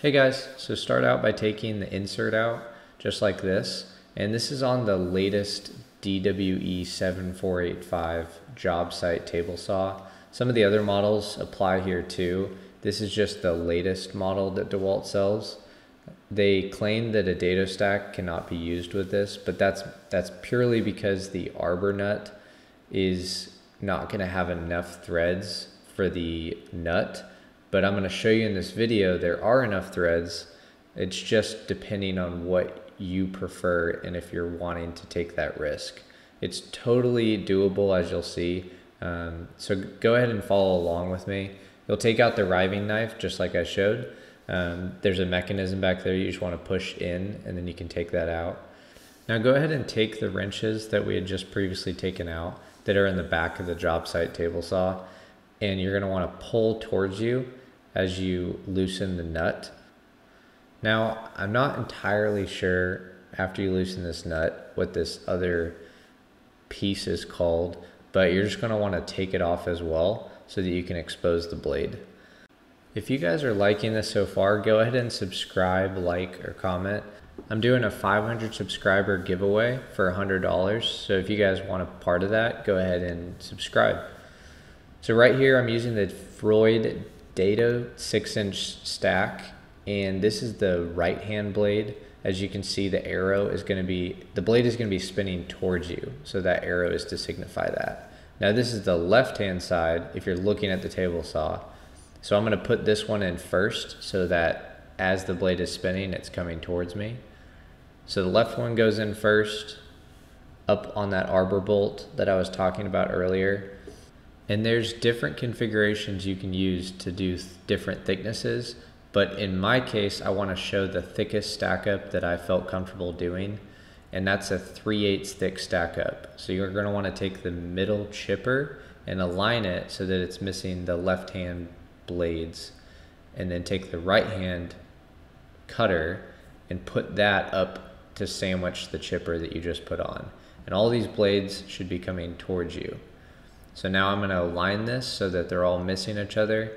Hey guys, so start out by taking the insert out, just like this. And this is on the latest DWE 7485 job site table saw. Some of the other models apply here too. This is just the latest model that DeWalt sells. They claim that a dado stack cannot be used with this, but that's that's purely because the arbor nut is not going to have enough threads for the nut but I'm going to show you in this video there are enough threads. It's just depending on what you prefer and if you're wanting to take that risk. It's totally doable as you'll see. Um, so go ahead and follow along with me. You'll take out the riving knife just like I showed. Um, there's a mechanism back there you just want to push in and then you can take that out. Now go ahead and take the wrenches that we had just previously taken out that are in the back of the job site table saw and you're going to want to pull towards you as you loosen the nut. Now, I'm not entirely sure after you loosen this nut what this other piece is called, but you're just going to want to take it off as well so that you can expose the blade. If you guys are liking this so far, go ahead and subscribe, like, or comment. I'm doing a 500 subscriber giveaway for $100. So if you guys want a part of that, go ahead and subscribe. So right here, I'm using the Freud Dado six inch stack and this is the right hand blade. As you can see the arrow is going to be, the blade is going to be spinning towards you. So that arrow is to signify that. Now this is the left hand side if you're looking at the table saw. So I'm going to put this one in first so that as the blade is spinning it's coming towards me. So the left one goes in first up on that arbor bolt that I was talking about earlier. And there's different configurations you can use to do th different thicknesses. But in my case, I want to show the thickest stack up that I felt comfortable doing. And that's a 3 8 thick stack up. So you're going to want to take the middle chipper and align it so that it's missing the left hand blades. And then take the right hand cutter and put that up to sandwich the chipper that you just put on. And all these blades should be coming towards you. So now I'm going to align this so that they're all missing each other.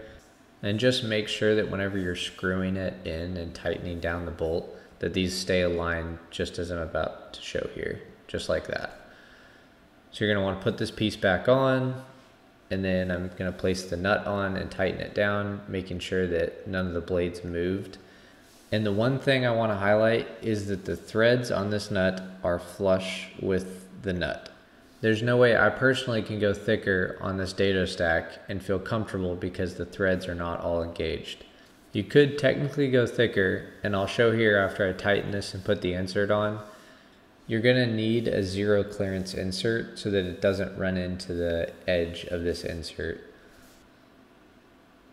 And just make sure that whenever you're screwing it in and tightening down the bolt, that these stay aligned just as I'm about to show here, just like that. So you're going to want to put this piece back on, and then I'm going to place the nut on and tighten it down, making sure that none of the blades moved. And the one thing I want to highlight is that the threads on this nut are flush with the nut. There's no way I personally can go thicker on this dado stack and feel comfortable because the threads are not all engaged. You could technically go thicker, and I'll show here after I tighten this and put the insert on. You're gonna need a zero clearance insert so that it doesn't run into the edge of this insert.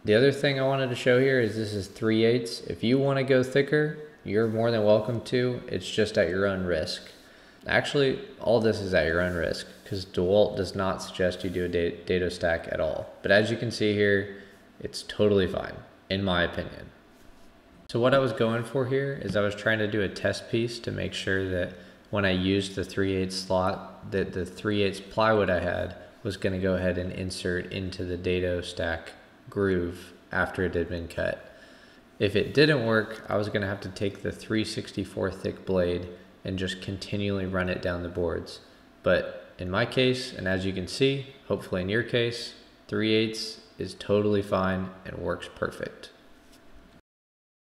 The other thing I wanted to show here is this is 3 eighths. If you wanna go thicker, you're more than welcome to. It's just at your own risk. Actually, all this is at your own risk because DeWalt does not suggest you do a dado stack at all. But as you can see here, it's totally fine, in my opinion. So what I was going for here is I was trying to do a test piece to make sure that when I used the 3 8 slot, that the 3 8 plywood I had was going to go ahead and insert into the dado stack groove after it had been cut. If it didn't work, I was going to have to take the 364 thick blade and just continually run it down the boards. But in my case, and as you can see, hopefully in your case, 3 eighths is totally fine and works perfect.